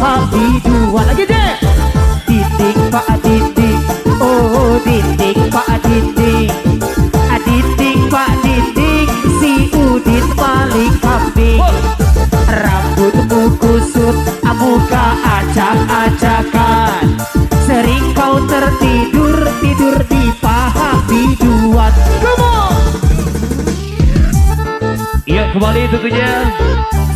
paha biduan Lagi deh. Titik pak titik Oh titik pak titik Aditik pak titik Si Udin paling kambing Rambutmu kusut Muka acak-acakan Sering kau tertidur Tidur di paha biduan. Come on! Iya kembali tentunya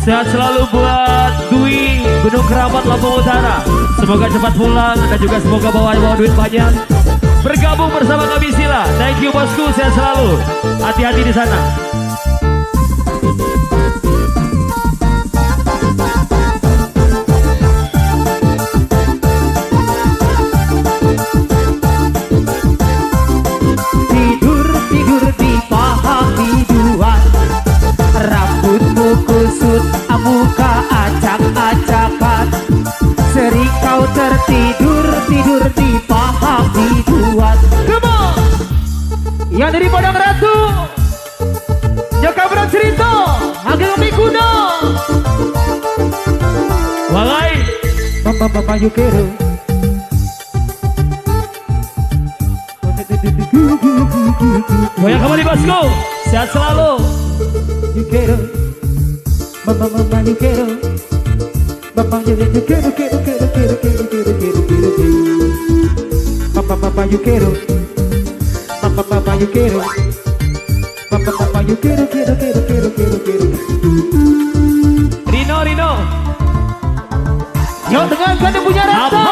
Sehat selalu buat Dwi Gunung Keramat Lampung Utara. Semoga cepat pulang dan juga semoga bawa bawa duit banyak. Bergabung bersama kami Sila. Thank you bosku. Sehat selalu. Hati-hati di sana Kusut, muka acak-acakan. Sering kau tertidur, tidur di paha biduan. Come on! Yang dari Padang Ratu. Jaka Cerita Ageng Mikuno Walai. Papa Papa Yukero Goyang kembali bosku Sehat selalu. Yukero Mama Mama Yukero Kero Kero Kero Kero Kero Kero Kero Kero Papa Papa Yukero Papa Papa Yukero Papa Papa Yukero Kero Kero Kero Kero Kero Rino Rino Yuk dengarkan yang punya rasa?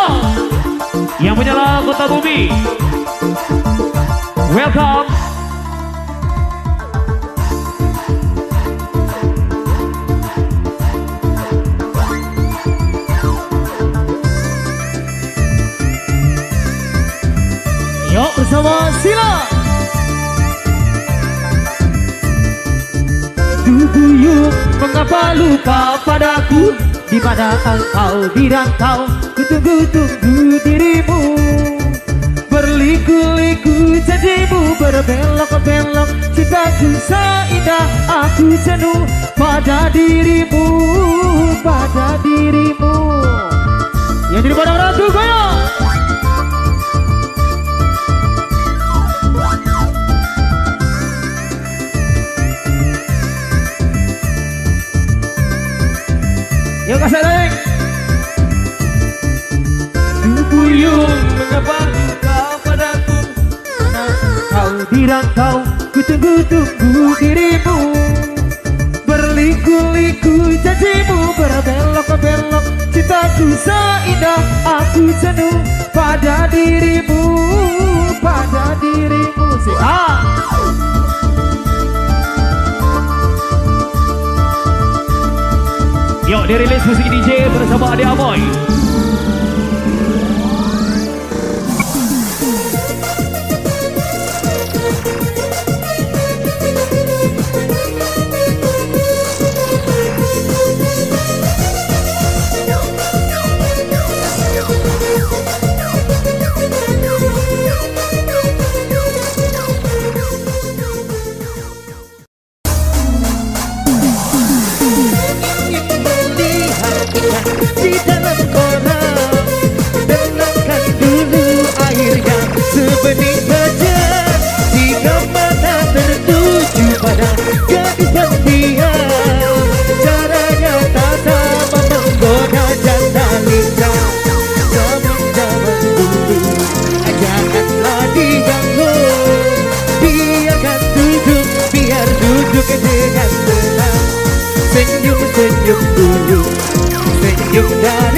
Yang punya lagu kota bumi Welcome Dubuyuk mengapa lupa padaku? Di mana engkau dirantau? Kutunggu-tunggu dirimu. Berliku-liku janjimu Berbelok-belok. Cintaku seindah Aku jenuh pada dirimu Pada dirimu. Yang jadi Padang Ratu goyang Yuk kasih naik Dubuyung mengapa luka padaku kau dirantau Ku tunggu-tunggu dirimu. Berliku-liku janjimu Berbelok-belok cintaku seindah. Aku jenuh pada dirimu Pada dirimu. Si ah. Yuk dirilis musik DJ bersama Ade Amoy you that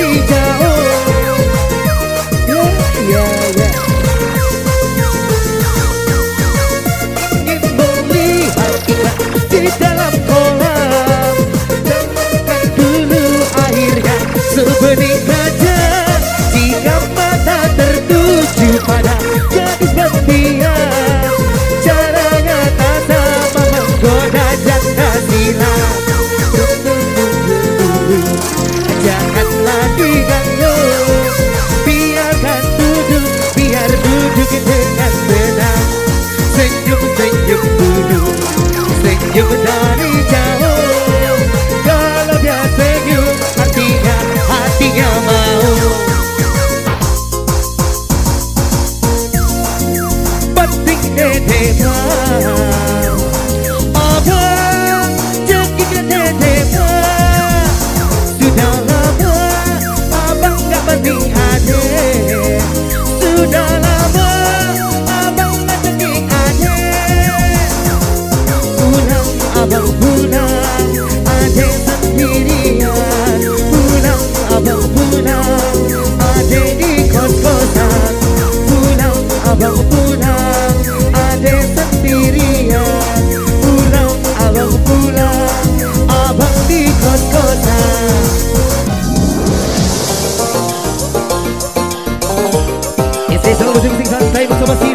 योगदानी algo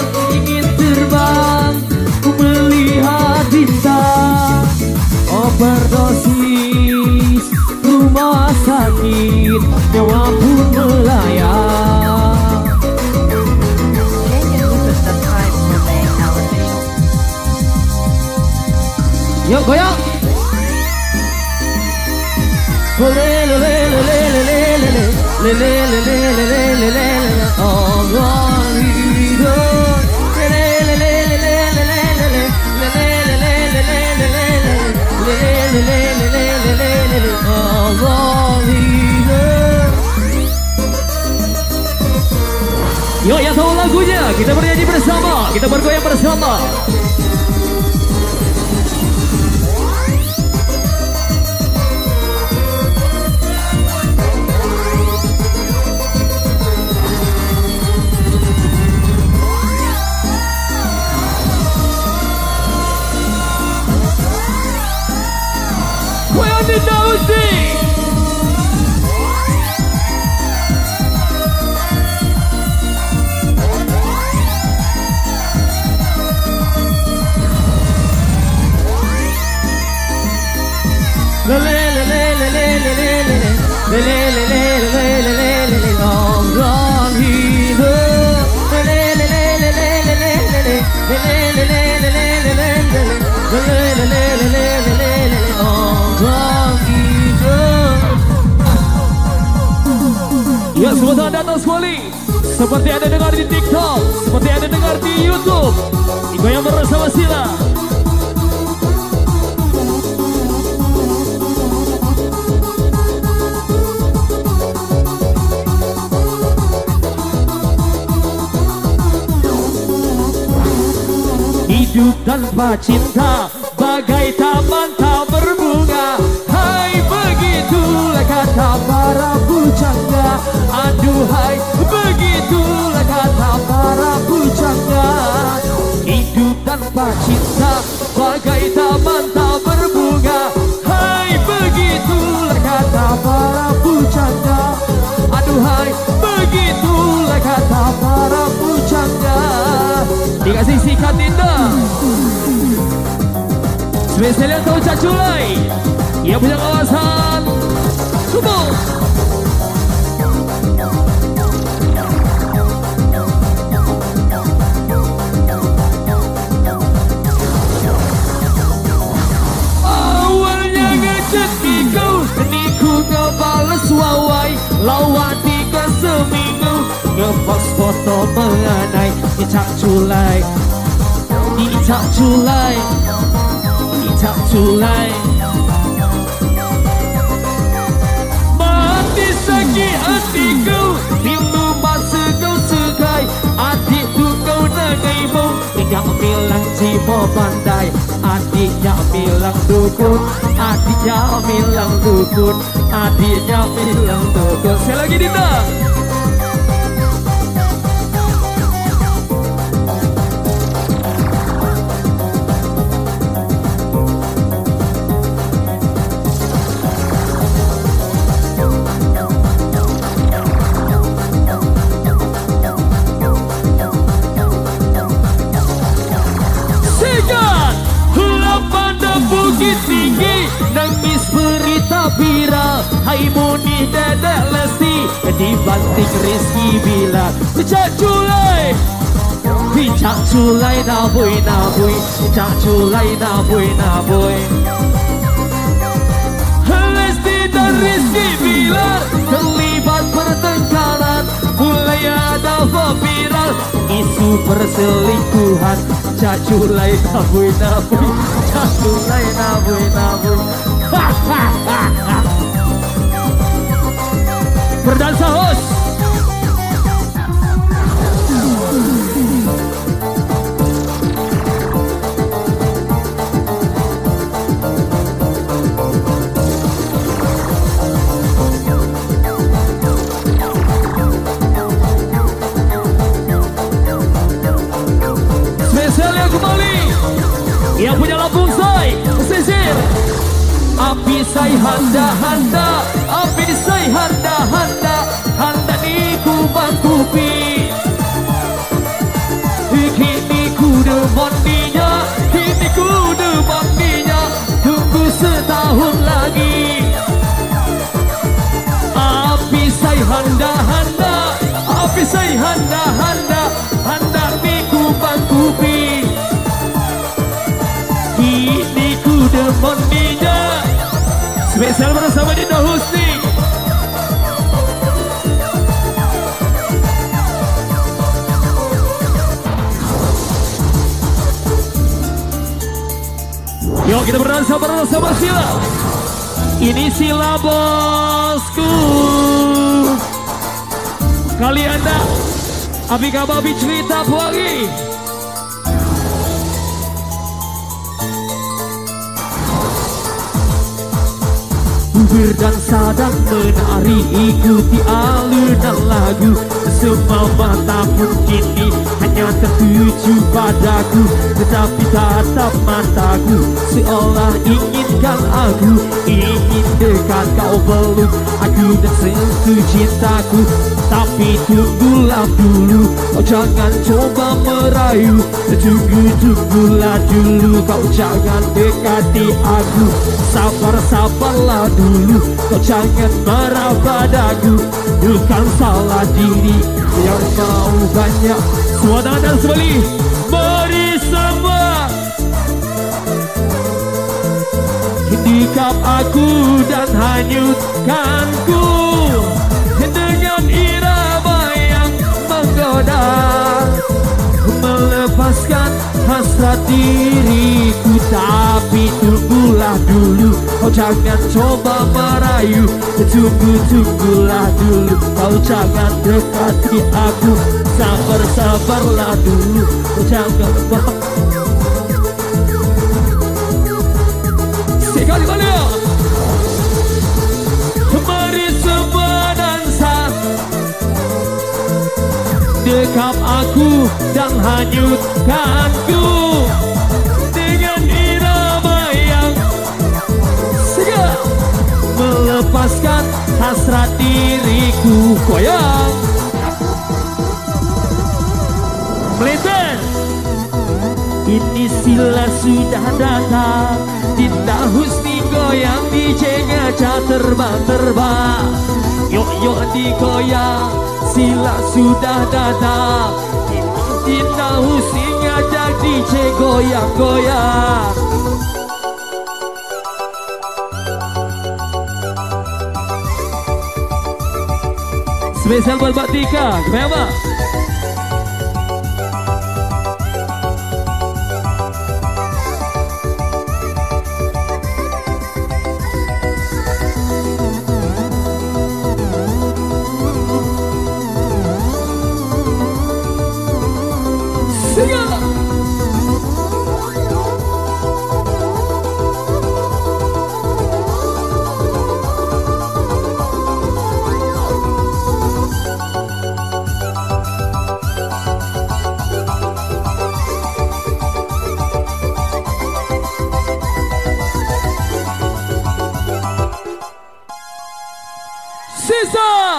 Yuk yang tahu lagunya kita bernyanyi bersama, kita bergoyang bersama. Seperti ada dengar di TikTok Seperti ada dengar di Youtube. Ibu yang bersama Sila. Hidup tanpa cinta Bagai taman tak berbunga. Hai begitulah kata para bujangga Aduhai Cinta Bagai taman tak berbunga. Hai begitulah kata para bujangga Aduhai begitulah kata para bujangga Dikasih sikat indah yang tahu caculai Ia punya kawasan. Kubur gió tối mơ này, đi thẳng chú lại đi thẳng chú lại đi thẳng chú lại Mati sakit hati kau Rindu masa kau sekai Adik tu kau nangaimu Tidak bilang cimo pandai Adiknya bilang dukun Adiknya bilang dukun Adiknya bilang dukun Saya đi ditang bukit tinggi Nangis berita viral. Hai Muni Dedek Lesti Dibanting Rizky bila. Pecah culai Pecah culai nabui nabui. Pecah culai nabui nabui. Lesti dan Rizky Bilar Terlibat pertengkaran. Mulai ada viral Isu perselingkuhan Caculai nabui nabui Caculai nabui nabui Berdansa host Yang punya Lampung Say Pesisir Api say handa handa. Api say handa handa. Handa ni kubang kupi Kini ku demandinya Kini ku demandinya Tunggu setahun lagi. Api say handa handa. Api say handa handa. Handa ni kubang kupi ku demandinya Spesial bersama Dinda Husni Yuk kita berdansa bersama Sila. Ini Sila bosku. Kali anda Abika Babi cerita Berdansa dan menari ikuti alunan lagu Semua mata pun kini hanya tertuju padaku Tetapi tatap mataku seolah inginkan aku. Ingin dekat kau peluk aku dan sentuh cintaku. Tapi tunggulah dulu kau jangan coba merayu. Tunggu tunggulah dulu kau jangan dekati aku. Sabar sabarlah dulu kau jangan marah padaku. Bukan salah diri yang mau banyak tangan dan sebalik Mari semua. Hidikap aku dan hanyutkanku. Dengan irama yang menggebu mudah Melepaskan hasrat diriku Tapi tunggulah dulu Kau jangan coba merayu. Tunggu tunggulah dulu Kau jangan dekati aku. Sabar sabarlah dulu Kau jangan Sekali balik Mari semua dansa. Dekap aku dan hanyutkanku hasrat diriku Goyang Melintas Ini sila sudah datang. Dinda Husni goyang DJ ngajak terbang-terbang Yuk yuk digoyang Sila sudah datang. Dinda Husni ngajak DJ goyang-goyang Spesial buat Mbak Tika?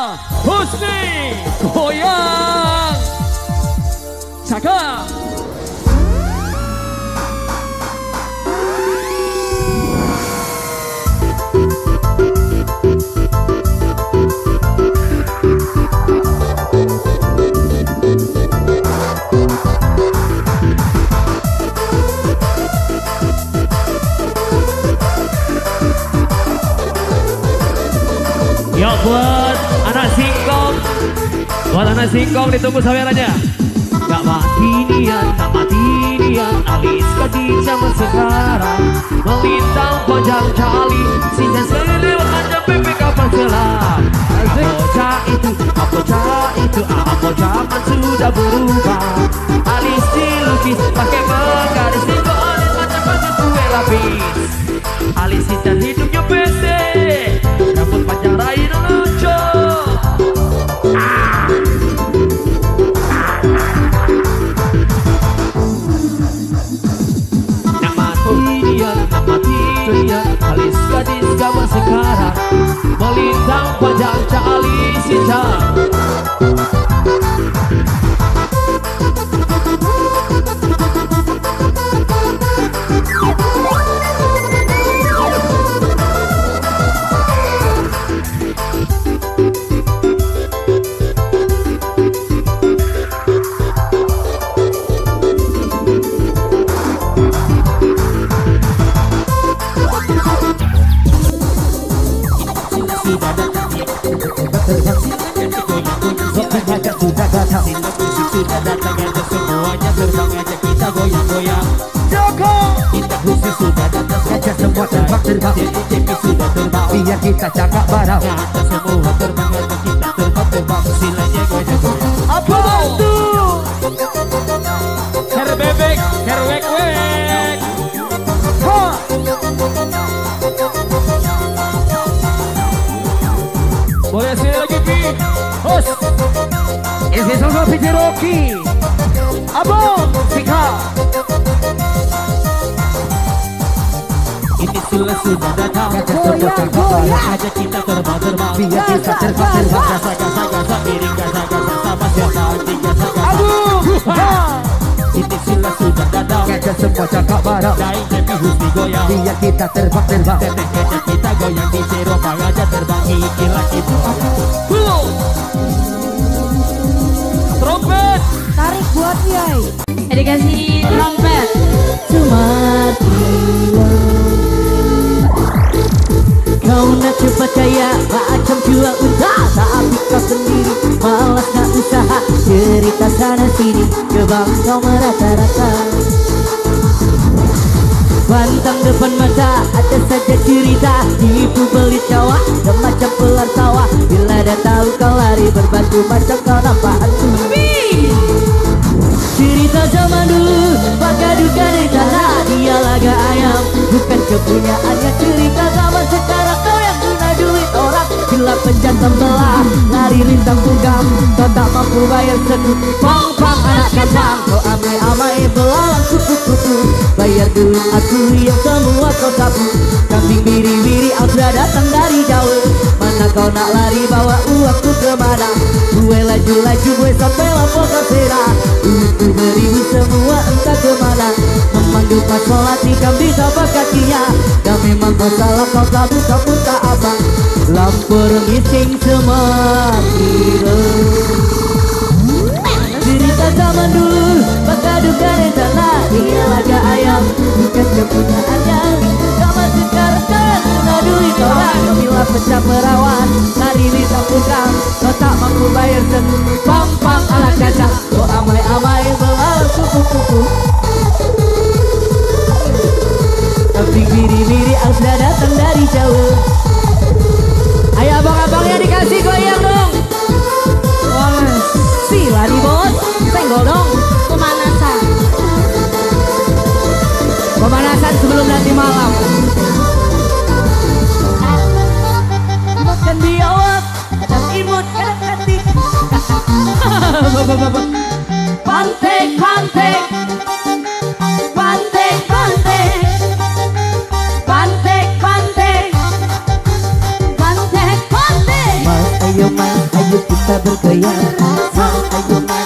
Sisa Husni Goyang Cakap Ya Buat singkong ditunggu sawerannya. Gak mati nian, gak mati nian Alis kadi zaman sekarang Melintang panjang cali Sinja selil hanya pipi kapan selam. Bocah itu, bocah itu Ah zaman sudah berubah. Alis dilukis pakai menggaris Tengok alis macam macam kue lapis. Alis indah hidupnya pendek Melintang panjang cali Sudah datang semuanya terbang aja kita goyang-goyang Joko Kita khusus sudah datang semua JJP sudah terbang biar kita cakap bareng Kita semua terbang aja kita terbang-terbang Silanya goyang-goyang Apa itu? Ker bebek, gasa-gasa sama siapa anjing gasa-gasa Aduh. Ha. Ini sudah sudah datang Ngajak semua cakap bareng Daing Depi Husni goyang Biar kita terbang-terbang Teteh Tipu belit cawak dan macam pelar sawah. Bila dah tahu kau lari berbatu macam kau nampak hantu. Cerita zaman dulu pakai duka di tanah. Dia laga ayam bukan kepunyaannya. Cerita zaman sekarang kau yang guna duit orang. Bila penjantan belah lari lintang bugam Kau tak mampu bayar sekut. Pang pang anak kampang Kau amai amai belalang kupu-kupu. Bayar duit aku yang semua kau sapu Laju-laju gue sampai lampau kasera Duitku beribu semua entah ke mana. Memanggil pas sholat ikan bisa kakinya Dan memang kau salah kau tabu kamu tak abang Lampur ngising semakin Cerita zaman dulu Maka duka di tanah Dia laga ayam. Bukan kepunyaannya Zaman sekarang duit orang Bila pecah perawan Lari di tukang Kau tak mampu bayar Pang pang ala kaca. Kau amai-amai Belalang kupu-kupu. Tapi biri-biri Sudah datang dari jauh. Ayo abang-abangnya dikasih goyang dong. Boleh Sila di bos. Senggol dong Pantek, pantek Pantek, pantek ayo kita bergaya. Mas, ayo mas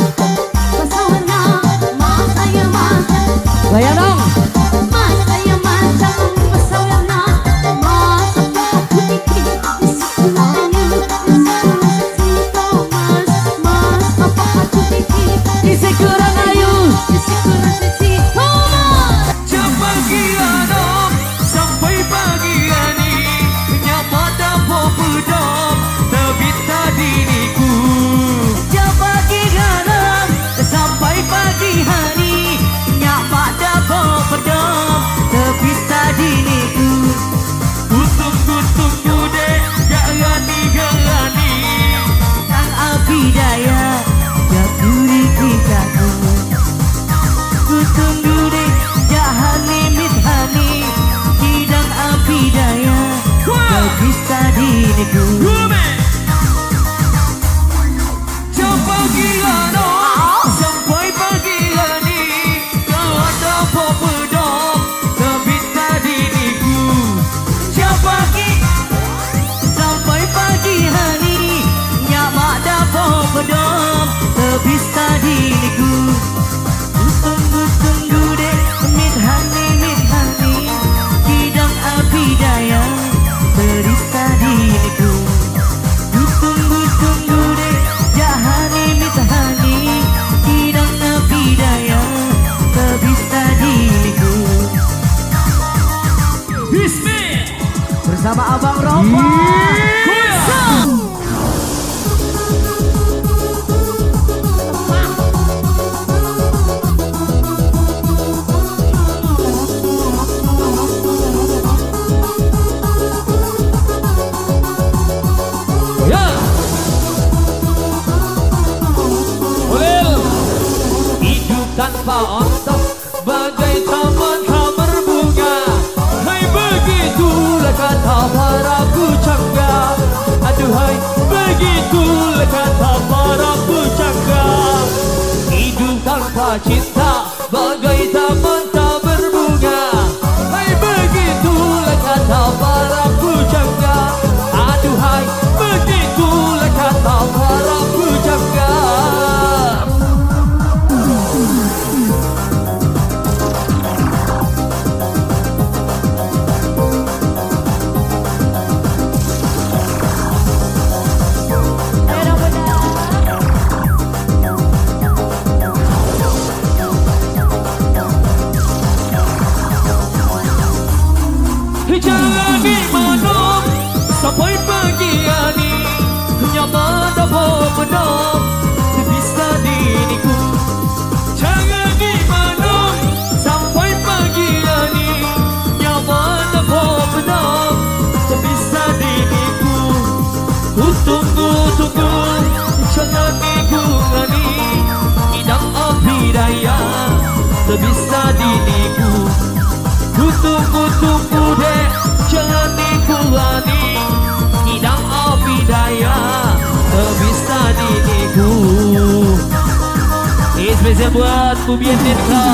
buat Bubian Nita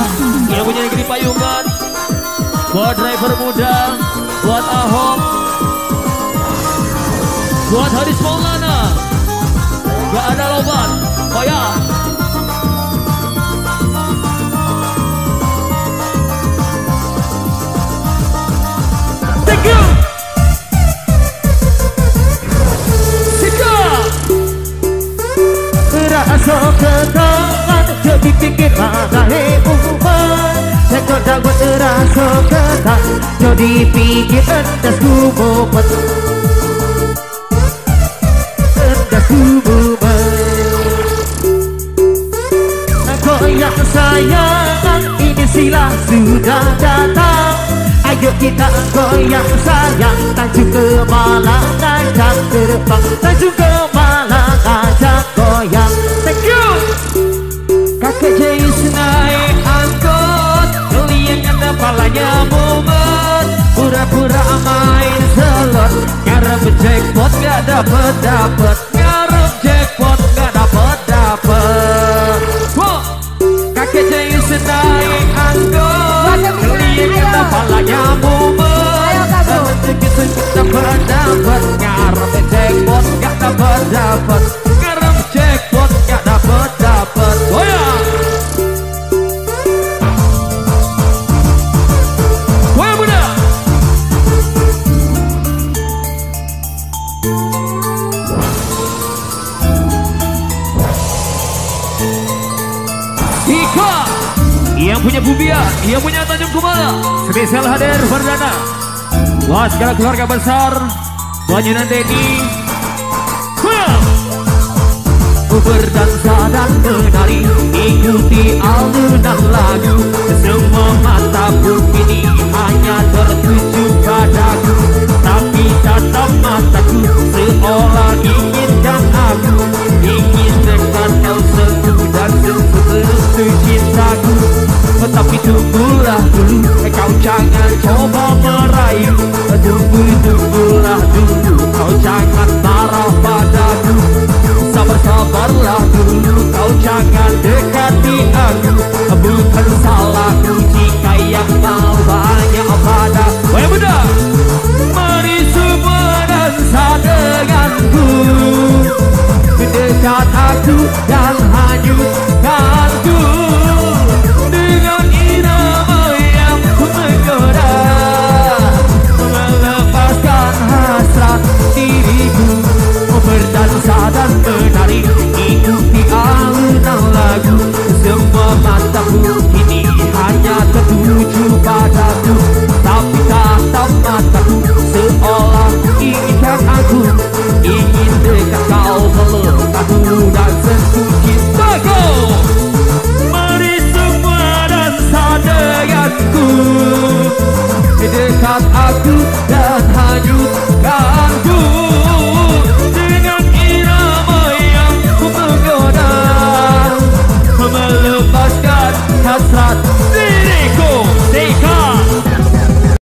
Yang punya negeri payungan Buat driver muda Buat Ahok Buat Haris Maulana. Gak ada lobat Oh ya you. Sika Rasa jadi pikir mana umat Sekor dapat rasa ketang jadi pikir endas ku bobot Endas ku bobot Goyang sayang ini sila sudah datang Ayo kita goyang sayang Tajuk ke malang ajak terbang Tajuk ke palanya mumet Pura-pura main selot. Ngarep jackpot gak dapet dapet. Ngarep jackpot gak dapet dapet. Wow. Kakek Jayus naik angkot Keliang ada palanya mumet Rezeki dapet dapet. Ngarep jackpot gak dapet Yang punya Bubia Yang punya Tanjung Kumala. Spesial hadir perdana Buat segala keluarga besar Banyunan Wah berdansa dan menari Ikuti alunan lagu. Semua mata pun kini hanya tertuju padaku. Tapi tatap mataku seolah inginkan aku. Ingin dekat kau sentuh dan restu cintaku Tetapi tunggulah dulu kau jangan coba merayu Tunggu tunggulah dulu kau jangan marah padaku. Sabar-sabarlah dulu kau jangan dekati aku. Bukan salahku jika yang mau banyak pada Wah muda Mari semua dansa denganku Dekat aku